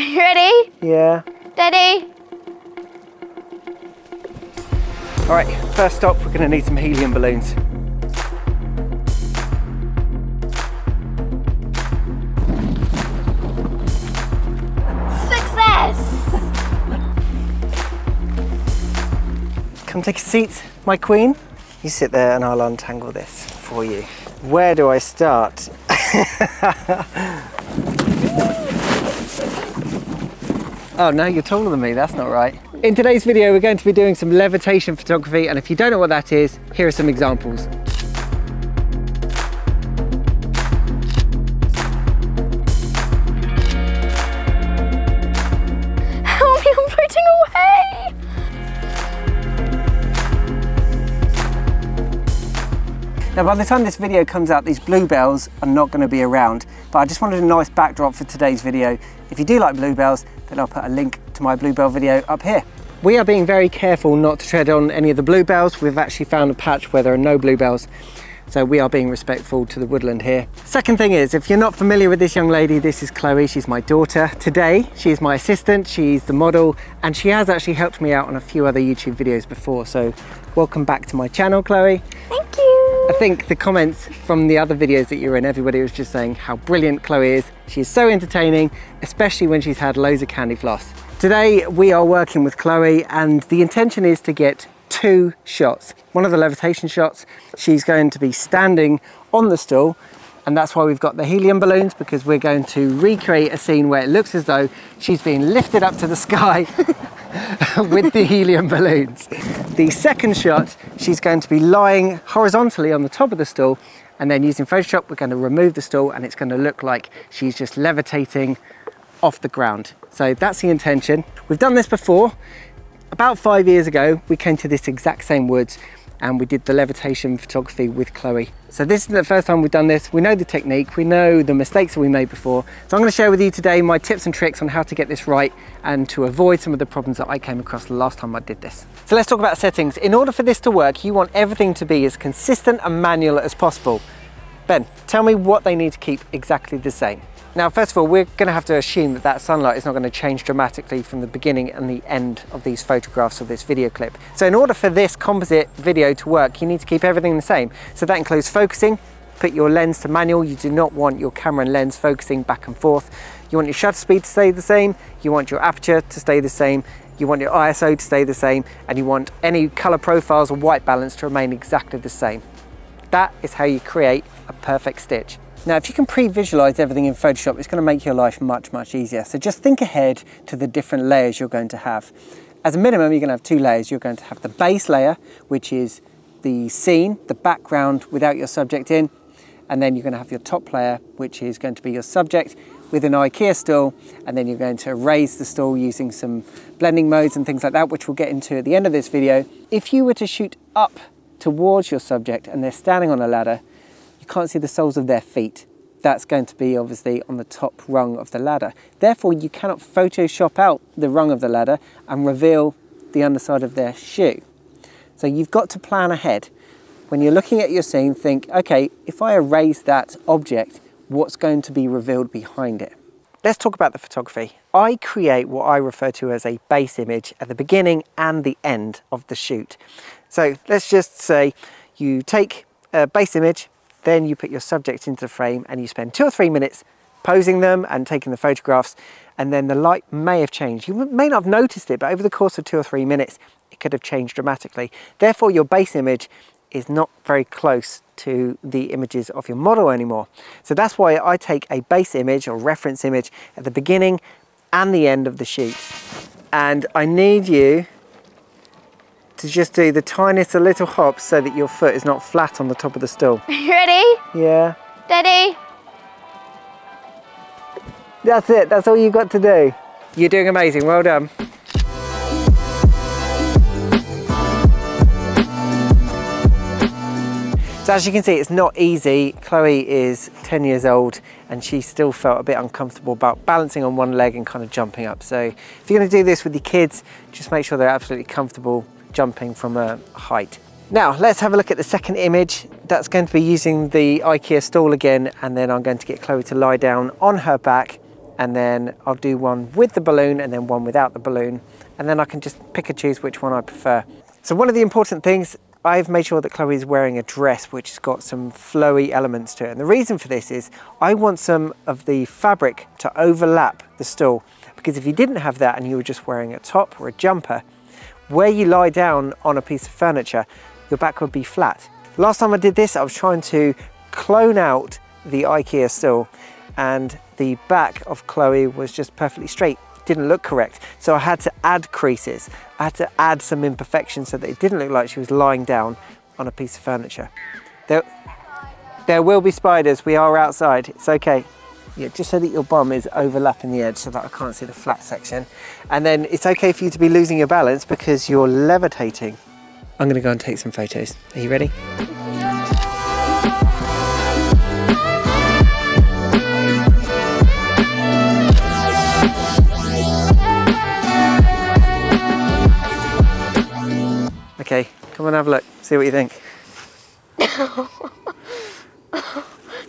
Are you ready? Yeah. Ready? All right, first stop, we're gonna need some helium balloons. Success! Come take a seat, my queen. You sit there and I'll untangle this for you. Where do I start? oh no, you're taller than me, that's not right. In today's video, we're going to be doing some levitation photography, and if you don't know what that is, here are some examples. Now by the time this video comes out, these bluebells are not going to be around, but I just wanted a nice backdrop for today's video. If you do like bluebells, then I'll put a link to my bluebell video up here. We are being very careful not to tread on any of the bluebells. We've actually found a patch where there are no bluebells. So we are being respectful to the woodland here. Second thing is, if you're not familiar with this young lady, this is Chloe, she's my daughter. Today, she's my assistant, she's the model, and she has actually helped me out on a few other YouTube videos before. So welcome back to my channel, Chloe. Thank you! I think the comments from the other videos that you were in, everybody was just saying how brilliant Chloe is. She is so entertaining, especially when she's had loads of candy floss. Today we are working with Chloe and the intention is to get two shots. One of the levitation shots, she's going to be standing on the stool and that's why we've got the helium balloons because we're going to recreate a scene where it looks as though she's being lifted up to the sky with the helium balloons. The second shot, she's going to be lying horizontally on the top of the stool and then using Photoshop, we're going to remove the stool and it's going to look like she's just levitating off the ground. So that's the intention. We've done this before. About five years ago, we came to this exact same woods and we did the levitation photography with Chloe. So this is the first time we've done this. We know the technique, we know the mistakes that we made before. So I'm gonna share with you today my tips and tricks on how to get this right and to avoid some of the problems that I came across the last time I did this. So let's talk about settings. In order for this to work, you want everything to be as consistent and manual as possible. Ben, tell me what they need to keep exactly the same. Now, first of all, we're going to have to assume that that sunlight is not going to change dramatically from the beginning and the end of these photographs of this video clip. So in order for this composite video to work, you need to keep everything the same. So that includes focusing, put your lens to manual. You do not want your camera and lens focusing back and forth. You want your shutter speed to stay the same. You want your aperture to stay the same. You want your ISO to stay the same. And you want any color profiles or white balance to remain exactly the same. That is how you create a perfect stitch. Now, if you can pre-visualize everything in Photoshop, it's gonna make your life much, much easier. So just think ahead to the different layers you're going to have. As a minimum, you're gonna have two layers. You're going to have the base layer, which is the scene, the background without your subject in, and then you're gonna have your top layer, which is going to be your subject with an IKEA stool, and then you're going to raise the stool using some blending modes and things like that, which we'll get into at the end of this video. If you were to shoot up towards your subject and they're standing on a ladder, can't see the soles of their feet. That's going to be obviously on the top rung of the ladder. Therefore, you cannot Photoshop out the rung of the ladder and reveal the underside of their shoe. So you've got to plan ahead. When you're looking at your scene, think, okay, if I erase that object, what's going to be revealed behind it? Let's talk about the photography. I create what I refer to as a base image at the beginning and the end of the shoot. So let's just say you take a base image, then you put your subject into the frame and you spend two or three minutes posing them and taking the photographs and then the light may have changed. You may not have noticed it, but over the course of two or three minutes, it could have changed dramatically. Therefore, your base image is not very close to the images of your model anymore. So that's why I take a base image or reference image at the beginning and the end of the shoot. And I need you to just do the tiniest little hops so that your foot is not flat on the top of the stool. Ready? Yeah. Ready? That's it, that's all you've got to do. You're doing amazing, well done. So as you can see, it's not easy. Chloe is 10 years old and she still felt a bit uncomfortable about balancing on one leg and kind of jumping up. So if you're gonna do this with your kids, just make sure they're absolutely comfortable jumping from a height. Now let's have a look at the second image. That's going to be using the IKEA stool again and then I'm going to get Chloe to lie down on her back and then I'll do one with the balloon and then one without the balloon and then I can just pick and choose which one I prefer. So one of the important things I've made sure that Chloe is wearing a dress which has got some flowy elements to it and the reason for this is I want some of the fabric to overlap the stool because if you didn't have that and you were just wearing a top or a jumper where you lie down on a piece of furniture your back would be flat. Last time I did this I was trying to clone out the IKEA stool and the back of Chloe was just perfectly straight. Didn't look correct. So I had to add creases. I had to add some imperfections so that it didn't look like she was lying down on a piece of furniture. There, there will be spiders. We are outside. It's okay yeah, just so that your bum is overlapping the edge so that I can't see the flat section and then it's okay for you to be losing your balance because you're levitating I'm gonna go and take some photos are you ready? Okay, come and have a look, see what you think.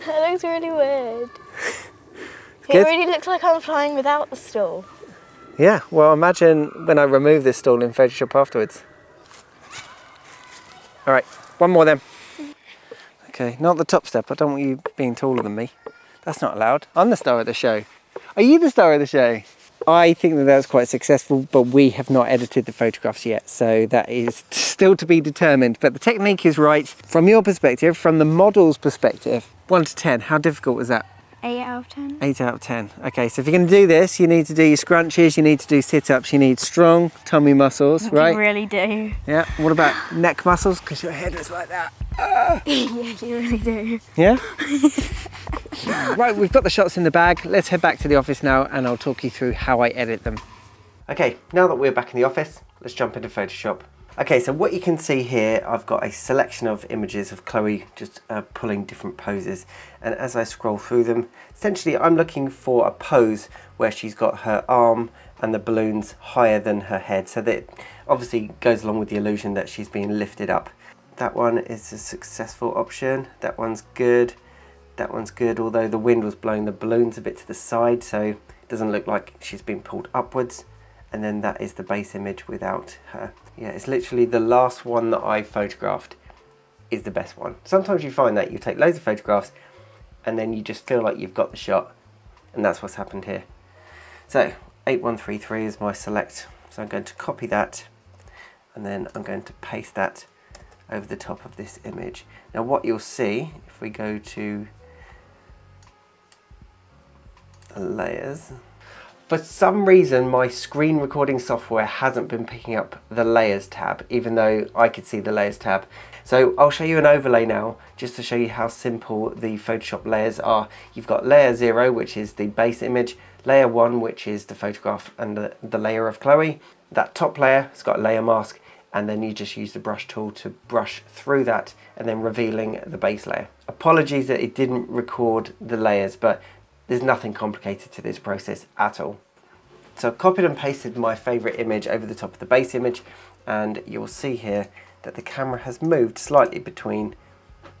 That looks really weird. It Good. really looks like I'm flying without the stool. Yeah, well imagine when I remove this stall in Photoshop afterwards. All right, one more then. Okay, not the top step. I don't want you being taller than me. That's not allowed. I'm the star of the show. Are you the star of the show? I think that that was quite successful, but we have not edited the photographs yet, so that is still to be determined. But the technique is right from your perspective, from the model's perspective. One to 10, how difficult was that? 8 out of 10. 8 out of 10. Okay, so if you're going to do this, you need to do your scrunches, you need to do sit ups, you need strong tummy muscles, right? You really do. Yeah, what about neck muscles? Because your head is like that. yeah, you really do. Yeah? right, we've got the shots in the bag. Let's head back to the office now and I'll talk you through how I edit them. Okay, now that we're back in the office, let's jump into Photoshop. Okay, so what you can see here, I've got a selection of images of Chloe just uh, pulling different poses. And as I scroll through them, essentially I'm looking for a pose where she's got her arm and the balloons higher than her head. So that obviously goes along with the illusion that she's being lifted up. That one is a successful option. That one's good. That one's good, although the wind was blowing the balloons a bit to the side, so it doesn't look like she's been pulled upwards. And then that is the base image without her. Yeah, it's literally the last one that I photographed is the best one. Sometimes you find that you take loads of photographs and then you just feel like you've got the shot. And that's what's happened here. So 8133 is my select. So I'm going to copy that and then I'm going to paste that over the top of this image. Now what you'll see, if we go to layers, for some reason my screen recording software hasn't been picking up the layers tab, even though I could see the layers tab. So I'll show you an overlay now, just to show you how simple the Photoshop layers are. You've got layer zero, which is the base image, layer one, which is the photograph and the, the layer of Chloe. That top layer has got a layer mask, and then you just use the brush tool to brush through that and then revealing the base layer. Apologies that it didn't record the layers, but there's nothing complicated to this process at all. So I've copied and pasted my favorite image over the top of the base image and you'll see here that the camera has moved slightly between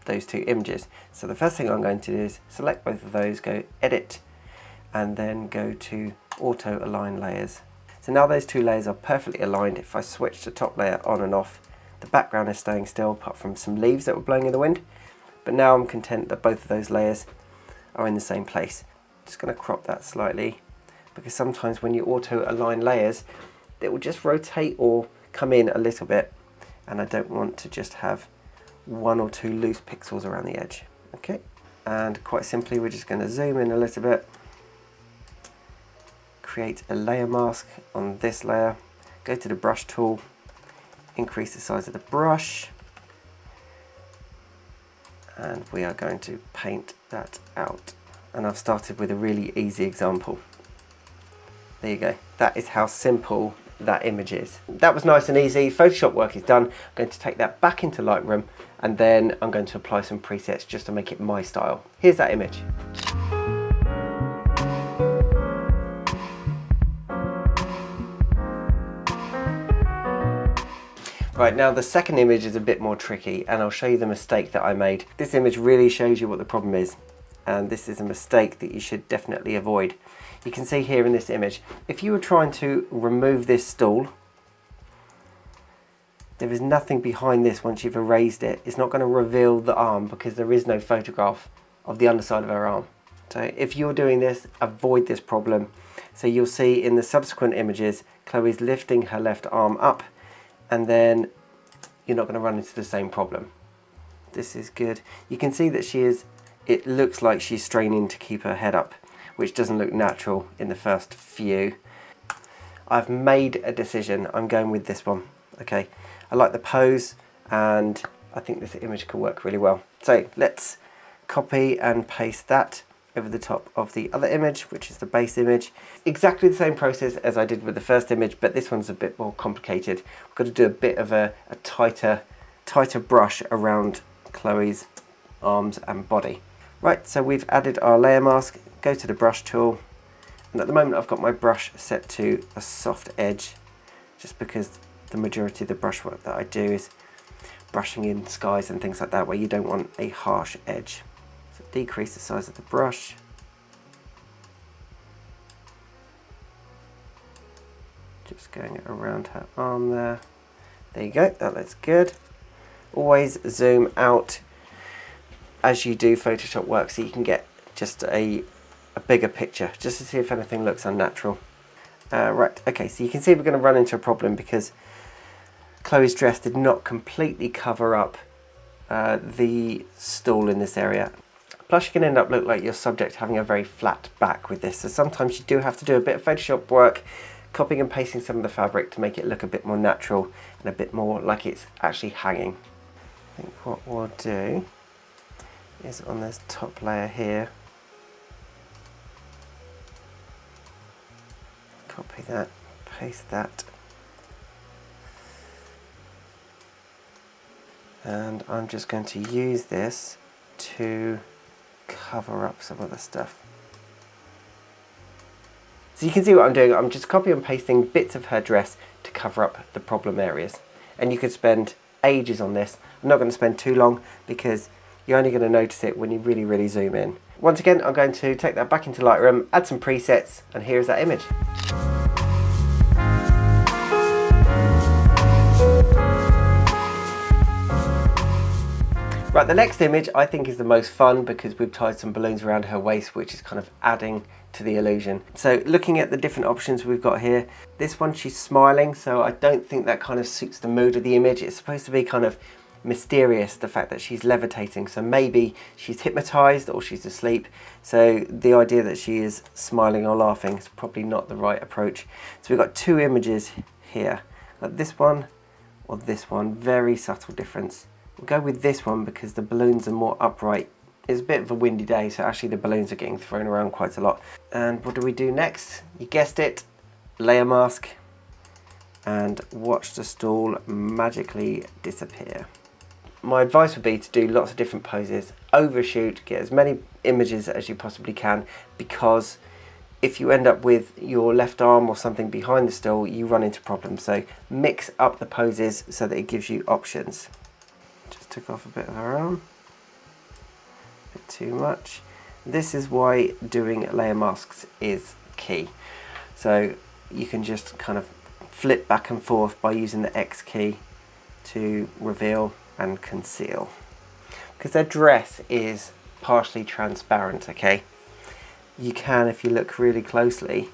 those two images. So the first thing I'm going to do is select both of those, go edit and then go to auto align layers. So now those two layers are perfectly aligned. If I switch the top layer on and off, the background is staying still apart from some leaves that were blowing in the wind. But now I'm content that both of those layers are in the same place. Just going to crop that slightly because sometimes when you auto align layers, it will just rotate or come in a little bit. And I don't want to just have one or two loose pixels around the edge. Okay, and quite simply, we're just going to zoom in a little bit create a layer mask on this layer, go to the brush tool, increase the size of the brush, and we are going to paint that out. And I've started with a really easy example. There you go. That is how simple that image is. That was nice and easy. Photoshop work is done. I'm going to take that back into Lightroom and then I'm going to apply some presets just to make it my style. Here's that image. Right, now the second image is a bit more tricky and I'll show you the mistake that I made. This image really shows you what the problem is and this is a mistake that you should definitely avoid. You can see here in this image, if you were trying to remove this stool, there is nothing behind this once you've erased it. It's not going to reveal the arm because there is no photograph of the underside of her arm. So if you're doing this, avoid this problem. So you'll see in the subsequent images, Chloe's lifting her left arm up and then you're not going to run into the same problem. This is good. You can see that she is, it looks like she's straining to keep her head up, which doesn't look natural in the first few. I've made a decision. I'm going with this one. Okay. I like the pose and I think this image could work really well. So let's copy and paste that over the top of the other image, which is the base image. Exactly the same process as I did with the first image, but this one's a bit more complicated. We've got to do a bit of a, a tighter, tighter brush around Chloe's arms and body. Right, so we've added our layer mask, go to the brush tool, and at the moment I've got my brush set to a soft edge, just because the majority of the brush work that I do is brushing in skies and things like that, where you don't want a harsh edge So decrease the size of the brush. Just going around her arm there. There you go, that looks good. Always zoom out as you do Photoshop work so you can get just a, a bigger picture, just to see if anything looks unnatural. Uh, right, okay, so you can see we're going to run into a problem because Chloe's dress did not completely cover up uh, the stall in this area. Plus you can end up look like your subject having a very flat back with this. So sometimes you do have to do a bit of Photoshop work, copying and pasting some of the fabric to make it look a bit more natural and a bit more like it's actually hanging. I think what we'll do is on this top layer here, copy that, paste that, and I'm just going to use this to cover up some of the stuff. So you can see what I'm doing, I'm just copy and pasting bits of her dress to cover up the problem areas. And you could spend ages on this. I'm not going to spend too long because you're only going to notice it when you really, really zoom in. Once again, I'm going to take that back into Lightroom, add some presets, and here's that image. Right, the next image I think is the most fun because we've tied some balloons around her waist which is kind of adding to the illusion. So looking at the different options we've got here, this one she's smiling so I don't think that kind of suits the mood of the image. It's supposed to be kind of mysterious the fact that she's levitating so maybe she's hypnotized or she's asleep so the idea that she is smiling or laughing is probably not the right approach so we've got two images here this one or this one very subtle difference We'll go with this one because the balloons are more upright. It's a bit of a windy day, so actually the balloons are getting thrown around quite a lot. And what do we do next? You guessed it, layer mask and watch the stall magically disappear. My advice would be to do lots of different poses, overshoot, get as many images as you possibly can because if you end up with your left arm or something behind the stall, you run into problems. So mix up the poses so that it gives you options Just took off a bit of her arm. A bit too much. This is why doing layer masks is key. So you can just kind of flip back and forth by using the X key to reveal and conceal. Because their dress is partially transparent, okay? You can, if you look really closely,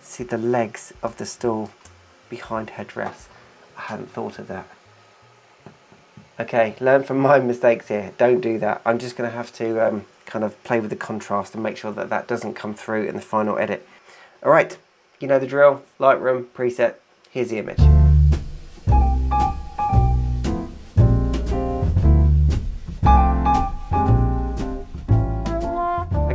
see the legs of the stool behind her dress. I hadn't thought of that. Okay, learn from my mistakes here. Don't do that. I'm just going to have to um, kind of play with the contrast and make sure that that doesn't come through in the final edit. All right, you know the drill. Lightroom, preset. Here's the image.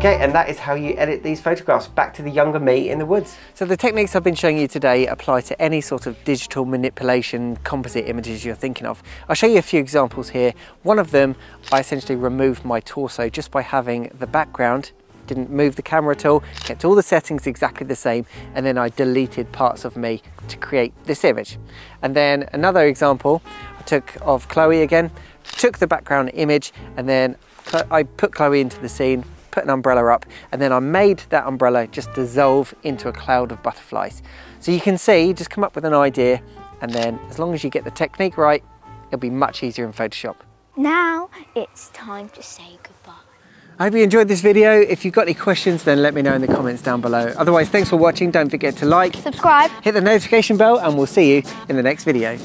Okay, and that is how you edit these photographs back to the younger me in the woods. So the techniques I've been showing you today apply to any sort of digital manipulation composite images you're thinking of. I'll show you a few examples here. One of them, I essentially removed my torso just by having the background didn't move the camera at all, kept all the settings exactly the same, and then I deleted parts of me to create this image. And then another example I took of Chloe again, took the background image, and then I put Chloe into the scene, put an umbrella up, and then I made that umbrella just dissolve into a cloud of butterflies. So you can see, just come up with an idea, and then as long as you get the technique right, it'll be much easier in Photoshop. Now it's time to say goodbye. I hope you enjoyed this video. If you've got any questions, then let me know in the comments down below. Otherwise, thanks for watching. Don't forget to like, Subscribe. hit the notification bell, and we'll see you in the next video.